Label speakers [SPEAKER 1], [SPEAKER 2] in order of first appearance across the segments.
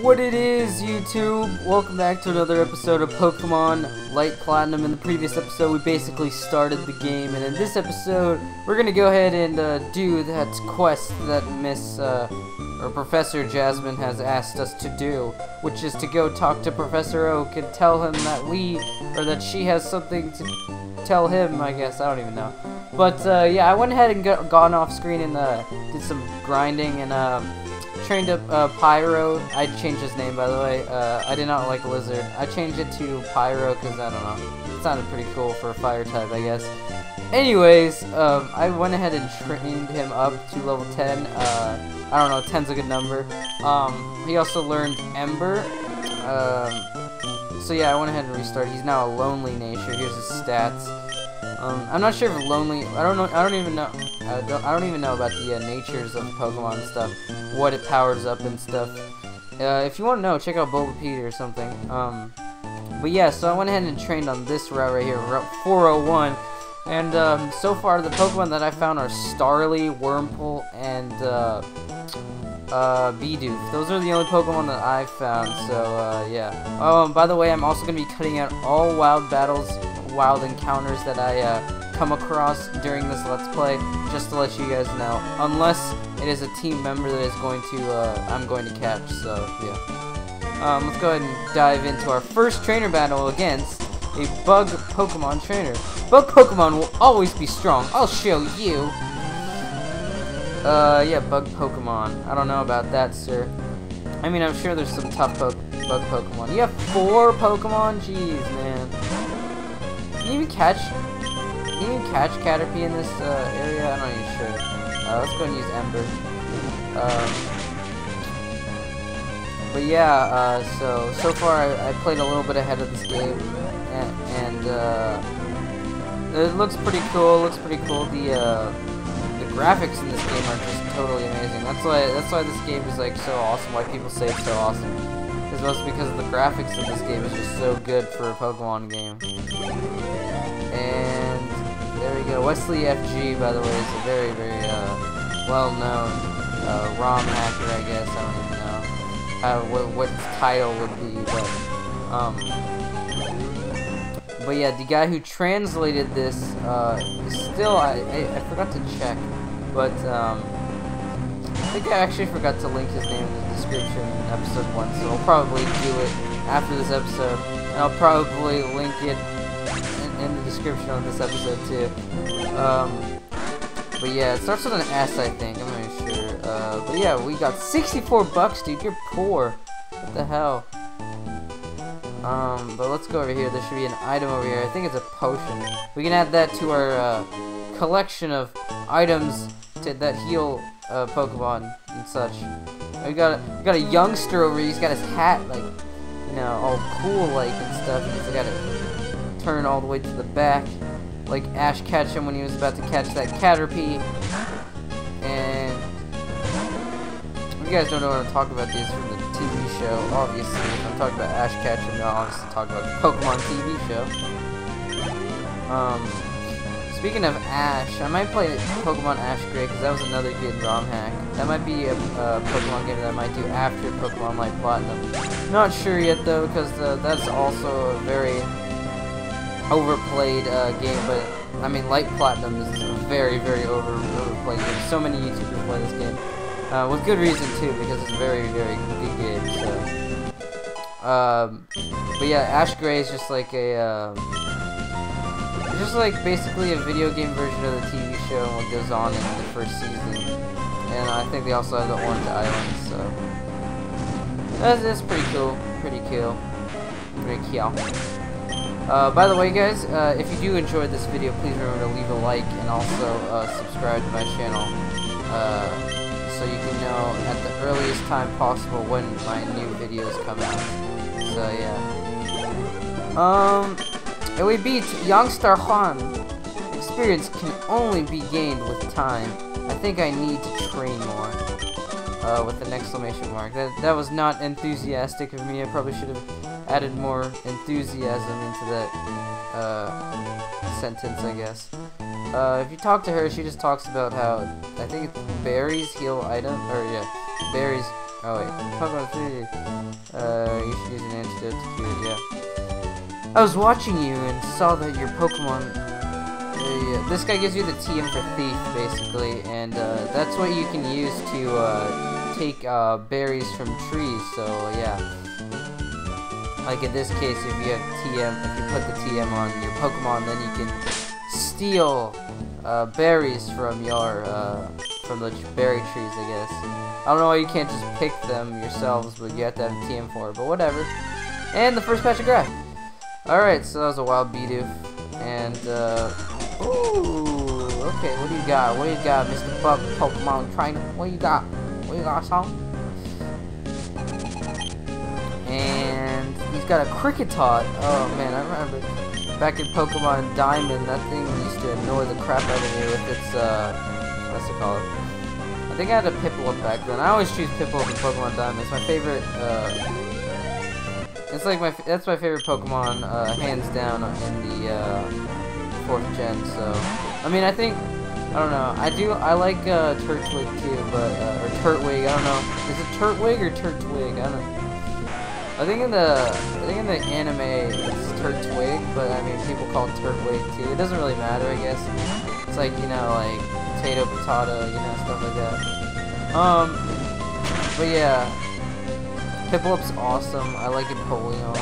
[SPEAKER 1] What it is, YouTube? Welcome back to another episode of Pokemon Light Platinum. In the previous episode, we basically started the game, and in this episode, we're gonna go ahead and uh, do that quest that Miss uh, or Professor Jasmine has asked us to do, which is to go talk to Professor Oak and tell him that we, or that she has something to tell him. I guess I don't even know. But uh, yeah, I went ahead and got, gone off screen and uh, did some grinding and. Trained up uh, Pyro. I changed his name, by the way. Uh, I did not like Lizard. I changed it to Pyro because, I don't know, it sounded pretty cool for a fire type, I guess. Anyways, um, I went ahead and trained him up to level 10. Uh, I don't know, 10's a good number. Um, he also learned Ember. Um, so yeah, I went ahead and restarted. He's now a Lonely Nature. Here's his stats. Um, I'm not sure if lonely. I don't know. I don't even know. I don't. I don't even know about the uh, natures of Pokemon stuff. What it powers up and stuff. Uh, if you want to know, check out Bulbapedia or something. Um, but yeah, so I went ahead and trained on this route right here, Route 401. And um, so far, the Pokemon that I found are Starly, Wurmple, and uh, uh, Bidoof. Those are the only Pokemon that I found. So uh, yeah. Um, by the way, I'm also gonna be cutting out all wild battles wild encounters that I uh, come across during this Let's Play, just to let you guys know. Unless it is a team member that is going to, uh, I'm going to catch, so yeah. Um, let's go ahead and dive into our first trainer battle against a bug Pokemon trainer. Bug Pokemon will always be strong. I'll show you. Uh, yeah, bug Pokemon. I don't know about that, sir. I mean, I'm sure there's some tough bug, bug Pokemon. You have four Pokemon? Jeez, man. Can you even catch? Can you even catch Caterpie in this uh, area? I'm not even sure. Uh, let's go and use Ember. Um, but yeah, uh, so so far I, I, played a little bit ahead of this game, and, and uh, it looks pretty cool. Looks pretty cool. The uh, the graphics in this game are just totally amazing. That's why that's why this game is like so awesome. Why people say it's so awesome is mostly because the graphics in this game is just so good for a Pokemon game. And there we go. Wesley FG, by the way, is a very, very uh, well-known uh, ROM hacker, I guess. I don't even know how, what, what his title would be, but um, but yeah, the guy who translated this uh, is still I, I, I forgot to check, but um, I think I actually forgot to link his name in the description in episode 1, so I'll probably do it after this episode, and I'll probably link it in, the description of this episode too. Um, but yeah, it starts with an S, I think, I'm not sure. Uh, but yeah, we got 64 bucks, dude, you're poor. What the hell? Um, but let's go over here. There should be an item over here. I think it's a potion. We can add that to our uh, collection of items to, that heal uh, Pokemon and such. We got a, we got a youngster over here. He's got his hat like, you know, all cool like and stuff. He's got it turn all the way to the back, like Ash Ketchum when he was about to catch that Caterpie. And you guys don't know what I'm talking about. These from the TV show, obviously. If I'm talking about Ash Ketchum, I'll obviously talk about the Pokemon TV show. Um. Speaking of Ash, I might play Pokemon Ash Gray because that was another good ROM hack. That might be a, a, Pokemon game that I might do after Pokemon Light Platinum. Not sure yet though because uh, that's also a very overplayed uh, game. But I mean, Light Platinum is very, very over overplayed game. So many YouTubers play this game uh, with good reason too because it's a very, very good game. So, um, but yeah, Ash Gray is just like a. Um, just like basically a video game version of the TV show and what goes on in the first season. And I think they also have the Orange Island, so that's pretty cool. Pretty cool. Pretty cool. Uh, by the way, guys, uh, if you do enjoy this video, please remember to leave a like and also uh, subscribe to my channel uh, so you can know at the earliest time possible when my new videos come out. So yeah. Um, and we beat Youngster Han. Experience can only be gained with time. I think I need to train more. Uh, with an exclamation mark. That, that was not enthusiastic of me. I probably should have added more enthusiasm into that uh, sentence, I guess. Uh, if you talk to her, she just talks about how, I think it's berries heal item, or yeah, berries Oh wait, Pokemon 3. Uh, you should use an antidote to it, yeah. I was watching you and saw that your Pokemon... Uh, this guy gives you the TM for Thief, basically, and uh, that's what you can use to uh, take uh, berries from trees, so yeah. Like in this case, if you have TM, if you put the TM on your Pokemon, then you can steal uh, berries from your uh, from the berry trees, I guess. I don't know why you can't just pick them yourselves, but you have to have TM for it, but whatever. And the first patch of grass. Alright, so that was a wild Bidoof. And, uh, ooh, okay, what do you got? What do you got, Mr. Bug Pokemon Trainer? What do you got? What do you got, son? And he's got a Kricketot. Oh, man, I remember back in Pokemon Diamond, that thing used to annoy the crap out of me with its, uh, what's it called? I think I had a Piplup back then. I always choose Piplup in Pokemon Diamond. It's my favorite, uh, it's like my, that's my favorite Pokemon, uh, hands down in the, uh, fourth gen, so. I mean, I think, I don't know, I do, I like, uh, Turtwig too, but, uh, or Turtwig, I don't know. Is it Turtwig or Turtwig? I don't know. I think in the I think in the anime it's Turtwig, but I mean people call it Turtwig too. It doesn't really matter, I guess. It's like you know like potato, potato, you know stuff like that. Um, but yeah, Piplup's awesome. I like Empoleon.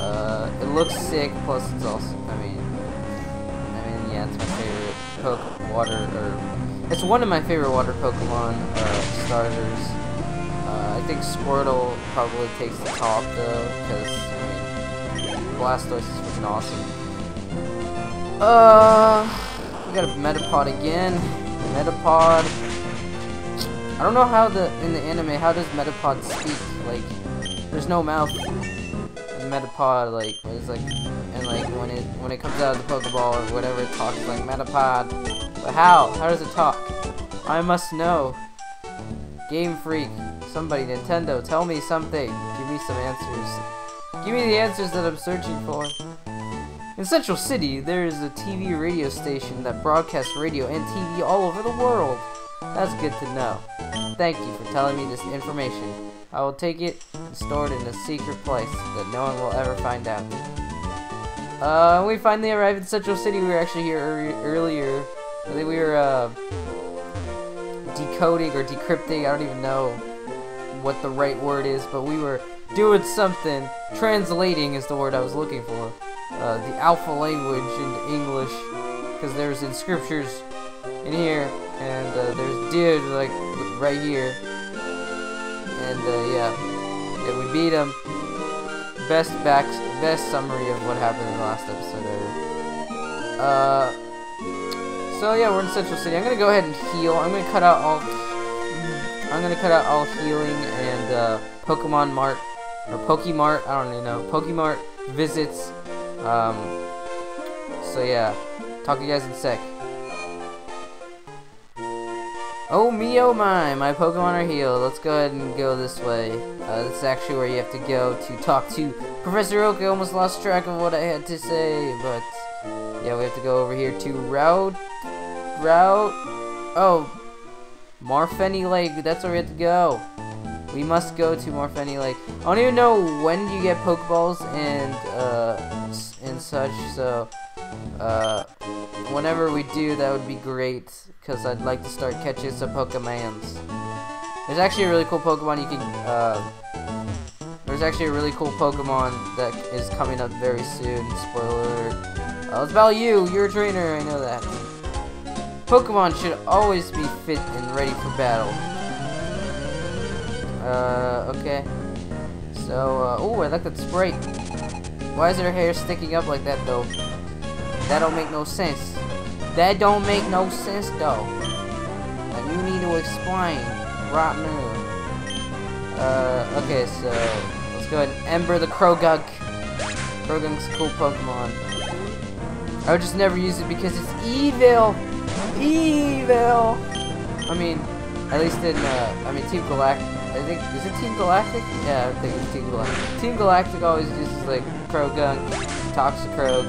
[SPEAKER 1] Uh, it looks sick. Plus it's also I mean I mean yeah, it's my favorite Poke water or it's one of my favorite water Pokemon uh, starters. Uh, I think Squirtle probably takes the top though, because I mean, Blastoise is freaking awesome. Uh, we got a Metapod again. Metapod. I don't know how the in the anime how does Metapod speak? Like, there's no mouth. Metapod like it's like and like when it when it comes out of the Pokeball or whatever it talks like Metapod. But how? How does it talk? I must know. Game Freak. Somebody, Nintendo, tell me something. Give me some answers. Give me the answers that I'm searching for. In Central City, there is a TV radio station that broadcasts radio and TV all over the world. That's good to know. Thank you for telling me this information. I will take it and store it in a secret place that no one will ever find out. Uh, we finally arrived in Central City. We were actually here earlier. I think we were, uh, decoding or decrypting. I don't even know what the right word is, but we were doing something. Translating is the word I was looking for. Uh, the alpha language into English, because there's in scriptures in here, and uh, there's dude like right here, and uh, yeah, yeah, we beat him. Best back, best summary of what happened in the last episode. Uh. So yeah, we're in Central City. I'm gonna go ahead and heal. I'm gonna cut out all. I'm gonna cut out all healing and uh, Pokemon Mart or Pokemart. I don't even know. Pokemart visits. Um. So yeah, talk to you guys in a sec. Oh me oh my, my Pokemon are healed. Let's go ahead and go this way. Uh, this is actually where you have to go to talk to Professor Oak. I almost lost track of what I had to say, but yeah, we have to go over here to Route route. Oh, Marfeny Lake. That's where we have to go. We must go to Marfeny Lake. I don't even know when you get Pokeballs and uh, and such. So, uh, whenever we do, that would be great. Cause I'd like to start catching some Pokemons. There's actually a really cool Pokemon you can. Uh, there's actually a really cool Pokemon that is coming up very soon. Spoiler. Uh, it's about you. You're a trainer. I know that. Pokemon should always be fit and ready for battle. Uh, okay. So, uh, oh, I like that Sprite. Why is her hair sticking up like that, though? That don't make no sense. That don't make no sense, though. And you need to explain right now. Uh, okay, so, let's go ahead and Ember the Croagunk. Croagunk's a cool Pokemon. I would just never use it because it's evil! Evil! I mean, at least in, uh, I mean, Team Galactic, I think, is it Team Galactic? Yeah, I think it's Team Galactic. Team Galactic always uses, like, Croagunk, Toxicroak,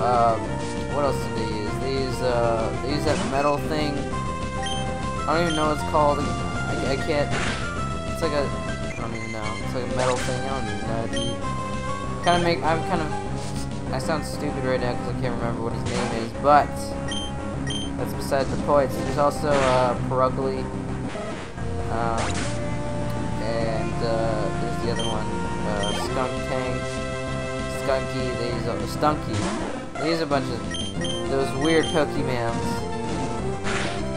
[SPEAKER 1] um, what else do they use? They use, uh, they use that metal thing. I don't even know what it's called. I, I can't, It's like a, I don't even know. It's like a metal thing. I don't even know. Kind of make, I'm kind of, I sound stupid right now because I can't remember what his name is, but that's beside the point. There's also uh, Purugly, um, and uh, there's the other one, uh, Skunk Tank, Skunky. These are Stunky. These are a bunch of those weird Pokemons.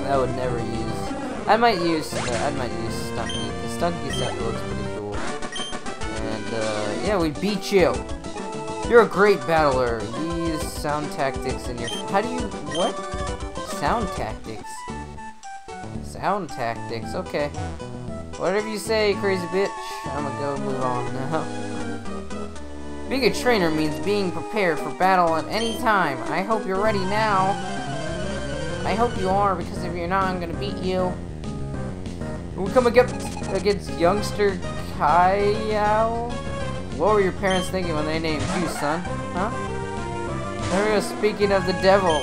[SPEAKER 1] I would never use. I might use. Uh, I might use Stunky. The Stunky set looks pretty cool. And uh, yeah, we beat you. You're a great battler. You use sound tactics in your. How do you what? Sound tactics. Sound tactics. Okay. Whatever you say, crazy bitch. I'm gonna go move on now. Being a trainer means being prepared for battle at any time. I hope you're ready now. I hope you are, because if you're not, I'm gonna beat you. We come against, against youngster Kyle. What were your parents thinking when they named you, son? Huh? There we speaking of the devil.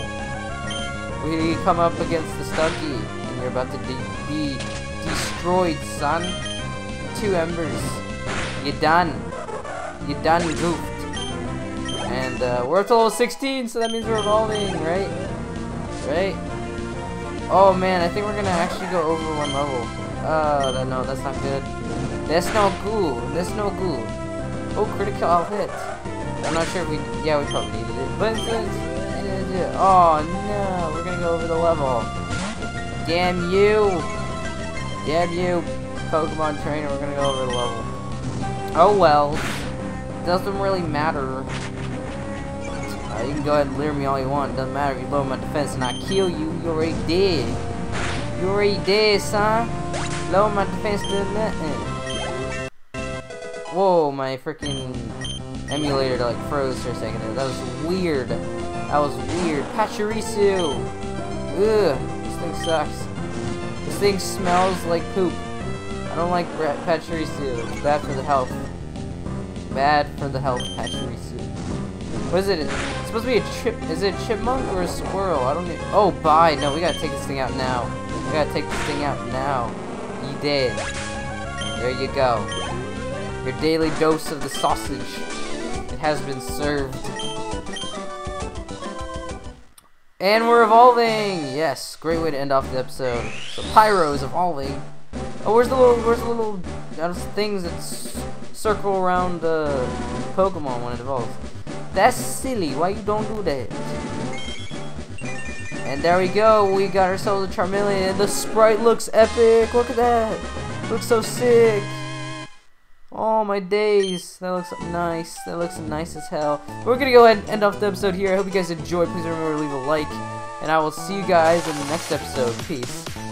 [SPEAKER 1] We come up against the Stunky, and you're about to de be destroyed, son. Two embers. You done. You done goofed. And uh, we're up to level 16, so that means we're evolving, right? Right? Oh man, I think we're gonna actually go over one level. Uh, no, that's not good. That's no good. That's no good. Oh, critical hit. I'm not sure if we, yeah, we probably needed it, but it's, it's, oh no, we're gonna go over the level. Damn you. Damn you, Pokemon trainer, we're gonna go over the level. Oh well. Doesn't really matter. Uh, you can go ahead and lure me all you want. Doesn't matter if you lower my defense and I kill you. You already dead. You already dead, son. Lower my defense to nothing. Whoa, my freaking emulator like froze for a second there. That was weird. That was weird. Pachirisu. Ugh. This thing sucks. This thing smells like poop. I don't like Pachirisu. It's bad for the health. Bad for the health, Pachirisu. What is it? It's supposed to be a chip. Is it a chipmunk or a squirrel? I don't know. Oh, bye. No, we gotta take this thing out now. We gotta take this thing out now. You did. There you go. Your daily dose of the sausage. It has been served. And we're evolving! Yes, great way to end off the episode. So Pyro is evolving. Oh, where's the little, where's the little uh, things that circle around uh, Pokemon when it evolves? That's silly. Why you don't do that? And there we go. We got ourselves a Charmeleon. The sprite looks epic. Look at that. Looks so sick. Oh my days. That looks nice. That looks nice as hell. We're gonna go ahead and end off the episode here. I hope you guys enjoyed. Please remember to leave a like. And I will see you guys in the next episode. Peace.